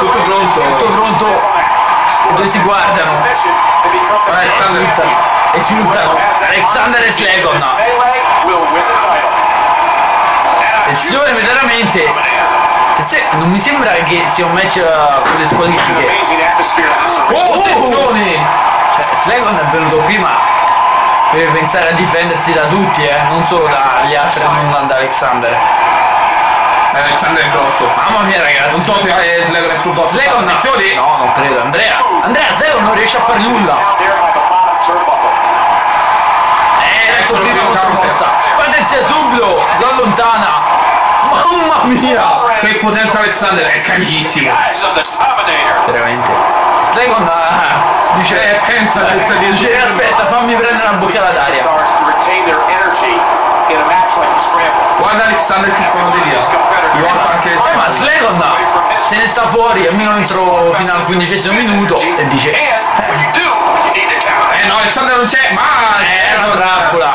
Tutto pronto. tutto pronto. Due si guardano? Esultano esultano. Alexander e Slegon attenzione veramente. Attenzione, non mi sembra che sia un match uh, con le squalifiche Oh, attenzione! cioè Slegon è venuto qui ma deve pensare a difendersi da tutti eh, non solo dagli altri non da Alexander Alexander è grosso. mamma mia ragazzi Non so se eh, Slagon è più grosso. Slegon Attenzione! no non credo Andrea Andrea Slegon non riesce a fare nulla Eh, adesso prima primo contro campo. Patrizia subito, lo allontana. Mamma mia! Che potenza Alexander è carichissimo. Veramente. Slegon ah, dice, Eh, pensa che sta dice aspetta, fammi prendere una boccata d'aria. Guarda Alexander che sponderia. Gli volta anche Eh, ma Slegon se ne sta fuori, almeno entro fino al quindicesimo minuto e dice Eh. no, Alexander non c'è, ma eh, era una trappola.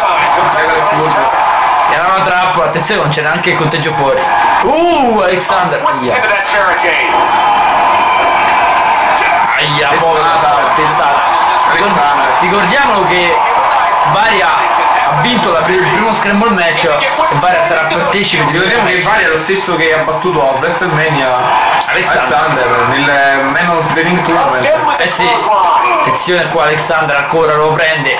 Era una trappola, attenzione non c'era anche il conteggio fuori. Uh, Alexander. Aia, aia povera testata. Alexander. Ricordiamolo che Varia ha vinto la il primo scramble match e Varia sarà partecipe di Ricordiamo che match. Vari è lo stesso che ha battuto a WrestleMania Alexander. Nel Man of the Ring Tournament. Eh sì, attenzione qua Alexander ancora lo prende.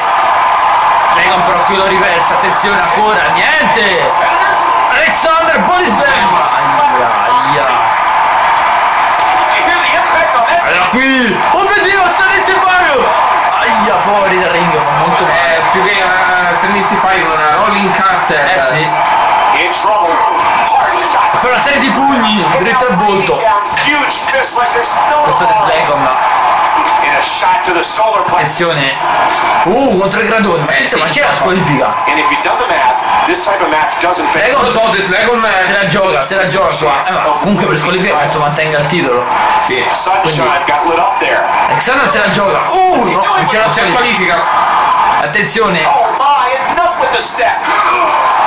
Slegon però qui lo riversa, attenzione ancora, niente! Alexander body slam! Allora qui! Oh mio dio, sta nel separio! Aia, fuori dal ring, fa molto Eh, male. più che una Sanity Fire, una Rolling Carter. Eh sì, per una serie di pugni, dritto al volto. Questo è Slegon, attenzione. Uh, contro i gradoni, ma attenzione, ma c'è la squalifica? And if you do the math, this type of match doesn't fit. Non lo so, The Slagon Se la gioca, se la gioca qua. Eh, ma comunque per squalifica penso mantenga il titolo. Sì. Sunshine got lit up there. Alexander se la gioca. Uh, no, non c'è la squalifica. Attenzione. Oh my, enough with the step.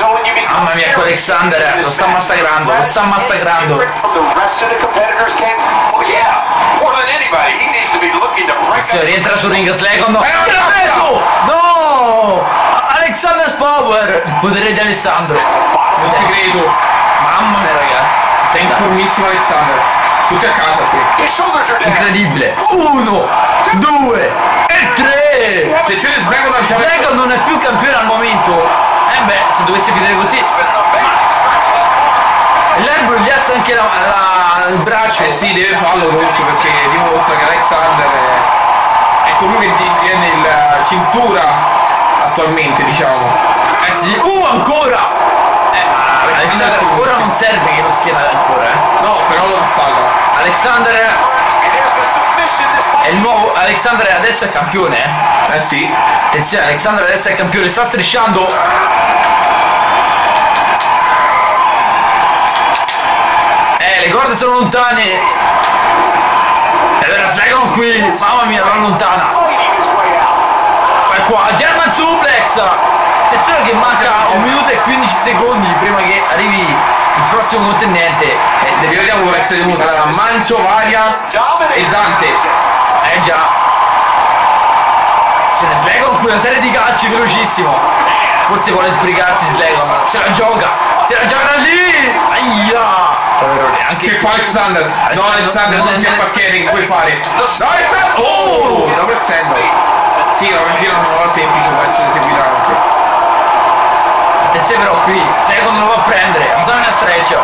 Mamma mia, ecco Alexander, lo sta massacrando, lo sta massacrando. different From the rest of the competitors came. Well, yeah, more than anybody, he needs to be looking to break Attenzione, rientra su ring Slegon. Eh, Che l'ha preso! No! Alexander's Power! Il potere di Alessandro. Non ci credo. Mamma mia ragazzi. È in formissimo Alexander. Tutti a casa qui. Incredibile. Uno, due e tre. Attenzione, Slagon non c'è. Slegon non è più campione al momento. Eh beh, se dovesse finire così. L'erbo gli alza anche la- la- il braccio. Eh sì, deve farlo comunque perché dimostra che Alexander è, è colui che tiene il cintura attualmente, diciamo. Eh sì. Uh, ancora! Eh, ma Alexander Alexander ora non serve che lo schiena ancora, eh. No, però lo affaga. Alexander È il nuovo. Alexander adesso è campione, eh. Eh sì. Attenzione, Alexander adesso è campione, sta strisciando. Eh, le corde sono lontane. E allora Slagon qui, mamma mia, lo allontana. fighting his way out. E qua, German Suplex. Attenzione che manca un minuto e 15 secondi prima che arrivi il prossimo contendente. Eh, Ricordiamo può essere venuta da Mancio, Varia e Dante. Eh già. Se ne Slagon qui una serie di calci velocissimo. Forse vuole sbrigarsi Slagon. Se la gioca. Se la gioca lì. Aia. Anche Che fa Alexander? No, Alexander non ti appartiene che puoi fare. No, Alexander! Oh! Da Alexander. Sì, no, mi fila una nuova semplice può essere seguita anche. Attenzione però qui. Non lo va a prendere. Madonna stretch.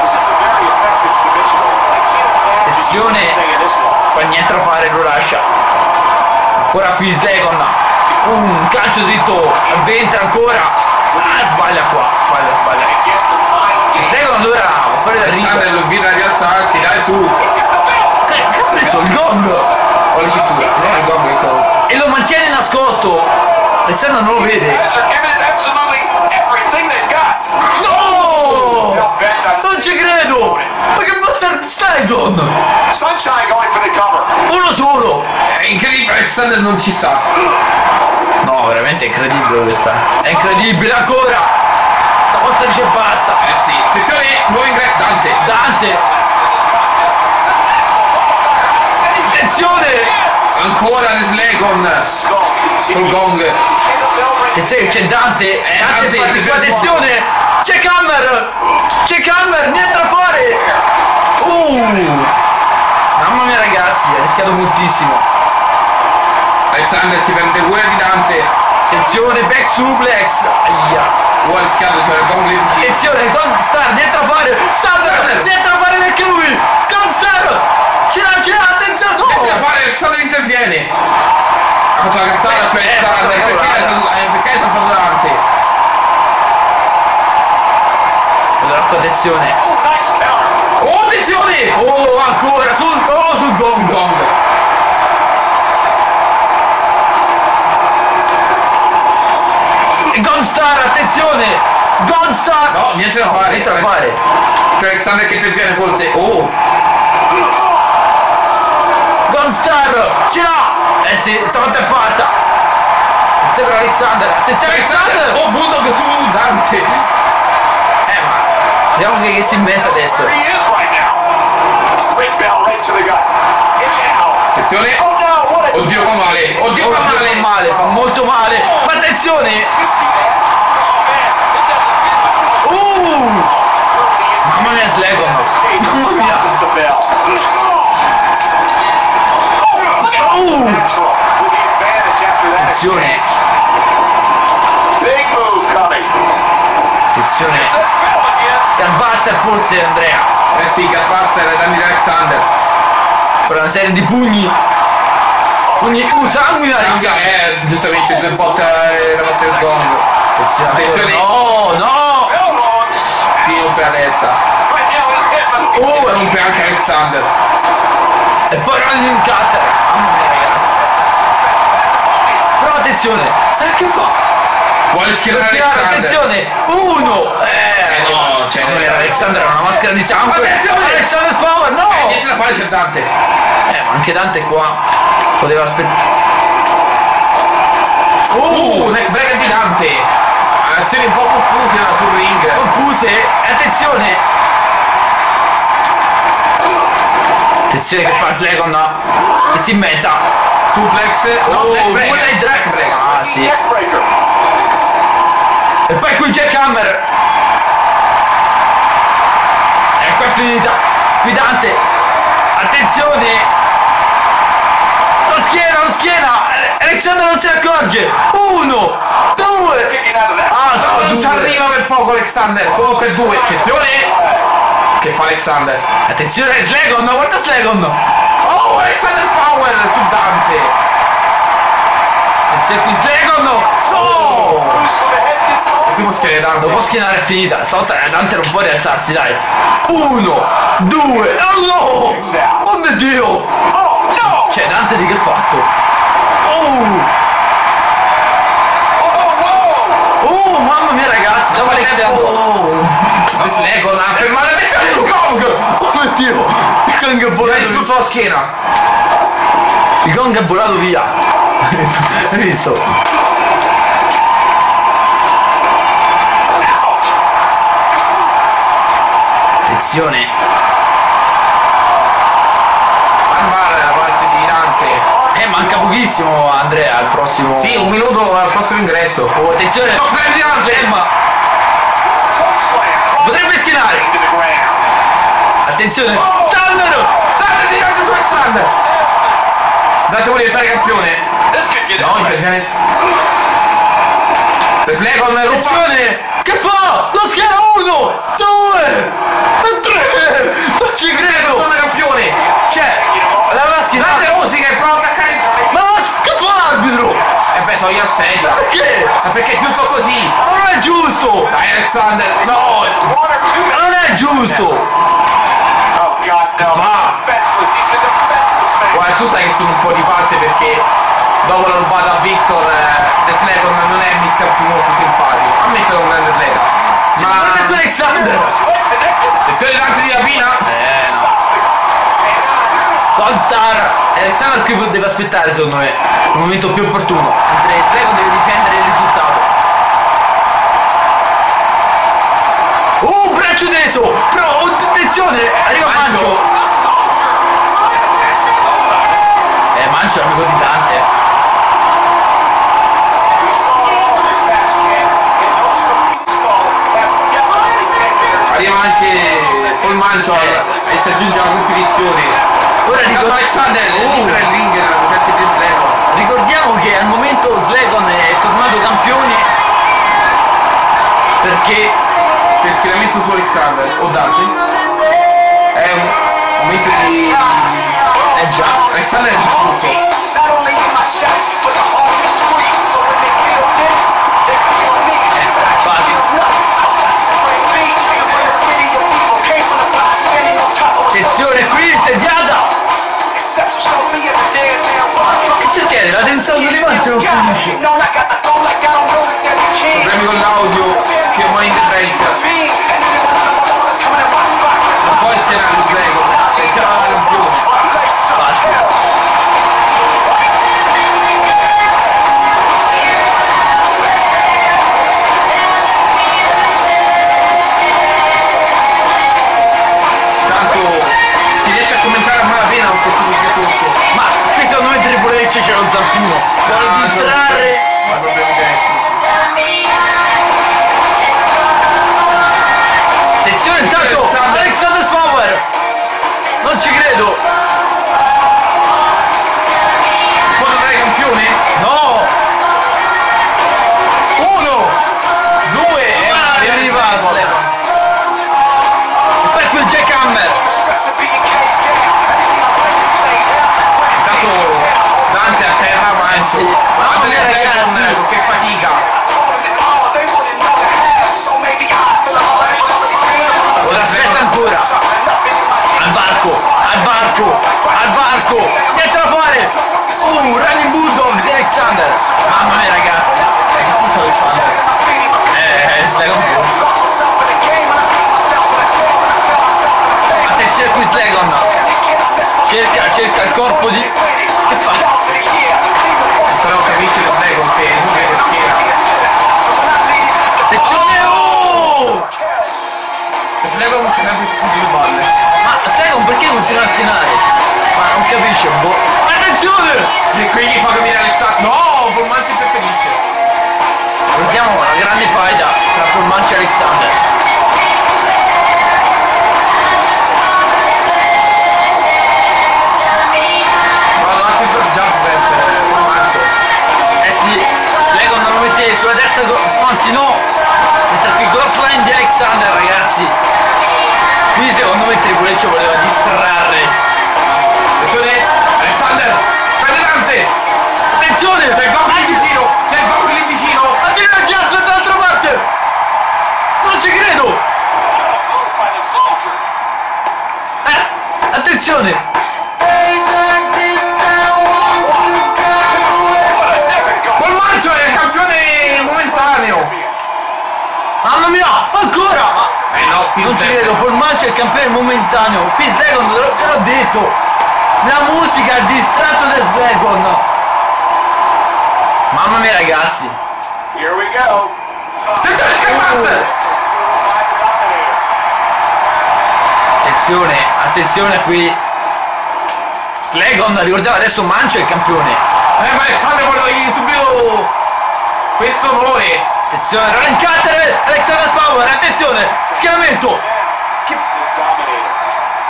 This is a very effective submission. I can't imagine Attenzione. staying this long. Qua niente da fare, lo lascia. Ancora qui Slagon. Un calcio dritto. Avventa ancora. Ah, sbaglia qua. Sbaglia, sbaglia. Slagon allora fuori dal ring. lo invita a rialzarsi, dai su. Che che ha preso il gong? Ho la cintura, non ricordo che cosa. e lo mantiene nascosto. Alexander non lo vede. No! Non ci credo! Ma che bastard Slagon! Sunshine going for the cover. Uno solo! È incredibile, Alexander non ci sta. No, veramente è incredibile questa. È incredibile ancora! Stavolta dice basta! Eh sì. Attenzione, nuovo ingresso. Dante, niente. Attenzione! Ancora Leslie con col gong. Attenzione, c'è Dante. Eh, Dante, Dante, Dante, attenzione! C'è Hammer! C'è Hammer, niente da fare! Uh! Mamma mia ragazzi, ha rischiato moltissimo. Alexander si prende cura di Dante. Attenzione, back suplex! Aia! Oh, ha rischiato, c'era il gong lì vicino. Attenzione, Gunstar, niente da fare! Star, Star. niente da fare neanche lui! Gunstar! Ce l'ha, ce l'ha, attenzione! Niente da No! fare, Alexander interviene. Ha fatto la cazzata per Eh, eh, Perché eh, perché hai saltato Dante? Allora, attenzione! Oh. Oh, attenzione! Oh, ancora, sul, oh, sul gong! Gong. Gunstar, attenzione! Gunstar! No, niente da fare. Niente da fare! C'è Alexander che interviene forse. Oh, Gunstar! Ce l'ha! Eh sì, stavolta è fatta! Attenzione per Alexander! Attenzione Alexander! Oh, Bulldog su Dante. Eh ma... Vediamo che, che si inventa adesso! Attenzione. Oh Oddio, fa male. Oddio, fa Oddio, male. fa male, fa molto male! Ma attenzione! Mamma mia Slegon! Mamma mia! Oh, Attenzione! exchange. Big move coming. Attenzione! Gunbuster forse Andrea! Eh sì, Gatbuster è danni di Alexander. Per una serie di pugni! Pugni... Uh, sanguina Alexander! eh, giustamente due botte la botte del gong. Attenzione! Attenzione. No, no! Rompe la testa. Oh, Rompe anche Alexander. E poi Rolling Cutter! Mamma mia ragazzi! Però attenzione! Eh, che fa? Vuole schierare Alexander. attenzione! Uno! Eh, Eh, no, c'è- non era Alexander, era una maschera di sangue! Attenzione! Alexander Power, no! Eh, niente da fare, c'è Dante. Eh, ma anche Dante qua poteva aspettare. Uh, neckbreaker di Dante. Azioni un po' confuse sul ring. Confuse, attenzione! Attenzione che fa Slegon che si metta! Suplex. No, Oh, neckbreaker. quella è Drake Neckbreaker. Ah, sì. E poi qui c'è Hammer! Ecco è finita! Qui Dante! Attenzione! Lo schiena, lo schiena! Alexander non ne accorge! Uno! Due! Of that. Ah, No, non ci arriva per poco Alexander. Comunque due. Attenzione. Che fa Alexander? Attenzione Slegon, guarda Slegon! Oh, Alexander Power su Dante. Attenzione qui Slegon! Didn't go. Primo schiena Non Dante. può schienare è finita, stavolta Dante non può rialzarsi, dai! Uno! Due! Oh no! Oh mio Dio! Oh no. Cioè Dante di che fatto? Oh! Oh mamma mia ragazzi, dove Alexander? Oh. Slego, ha fermato attenzione su Kong. Oh mio Dio! Il gong è Ha volato distrutto la schiena. Il gong è volato via! Hai visto? Attenzione! Pochissimo Andrea al prossimo. Sì, un minuto al prossimo ingresso. Oh, attenzione! Slam di! Chokeslam. Potrebbe schienare! Attenzione! Stunner! Stunner di Dante su Alexander. Dante vuole diventare campione. No, interviene. Slego con. Attenzione! Che fa? Lo schiena uno! Due! Tre! Non ci credo! Torna campione. Cioè, l'aveva schienato! Dante Rosica è pronto E beh, togli la sedia. Perché? Ma perché è giusto così? Ma non è giusto! Dai Alexander. No. Non è giusto! Oh God, no. Guarda, tu sai che sono un po' di parte perché dopo la rubata a Victor, eh, Slego non è mister più molto simpatico. Ammetto che è un grande atleta. Ma guarda Alexander! Attenzione Dante di rapina. Eh no! Stops the. Gold Star! Alexander qui deve aspettare secondo me il momento più opportuno. Mentre Ricor- Alexander Oh. libera il ring nella presenza di Slego. ricordiamo che al momento Slegon è tornato campione perché Per schieramento su Alexander o Dante. È un momento di. è già Alexander è distrutto. That they're the king. Problemi con l'audio che è in the Slegon cerca cerca il corpo di che fa Però capisci lo Dragon che che schiera. attenzione oh Dragon si sempre su le balle. ma Slegon perché continua a schienare ma non capisce boh attenzione E quindi fa capire Alexander. No! Polmanzi preferisce. Vediamo la grande faida tra Polmanci e Alexander. Attenzione! Polmancio è il campione momentaneo! Mamma mia! Ancora! Eh no, Non ci serve. credo, Polmancio è il campione momentaneo. Qui Slegon, te l'ho detto. La musica ha distratto da Slegon. Mamma mia ragazzi. Here we go. Attenzione Skymaster! Attenzione, attenzione qui. Slegon, ricordiamo adesso Mancio è il campione. Eh ma Alexander vuole subito questo onore! Attenzione, Rolling Cutter, Alexander Power, attenzione, schieramento. Schi-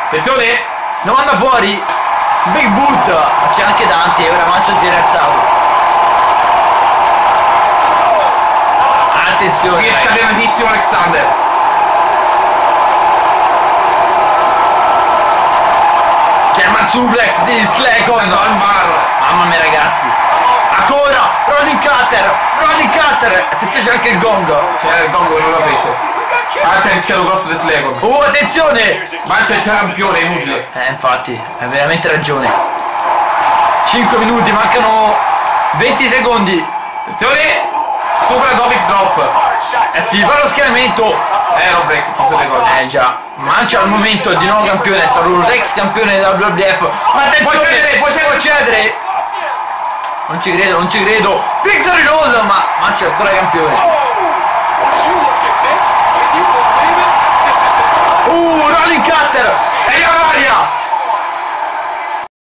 Attenzione! lo manda fuori. Big boot. Ma c'è anche Dante, ora Mancio si è rialzato. Attenzione. Qui è scatenatissimo Alexander! German suplex di. Andò al bar! Mamma mia ragazzi. Ancora. Rolling Cutter. Rolling Cutter. Attenzione c'è anche il gong. C'era il gongo che non l'ha preso. Anzi ha rischiato grosso di Slegon. Oh attenzione. Ma c'è già campione, è inutile. Eh infatti, hai veramente ragione. 5 minuti, mancano 20 secondi. Attenzione! Sopra Dovic drop. Eh sì, fa lo schieramento eh Robrex chiuso le cose. eh già. Mancia al momento di nuovo campione è un ex campione della WWF ma attenzione! Puoi cedere puoi cedere, non ci credo non ci credo. Victory roll ma mancia ancora campione. Uh rolling cutter! E la varia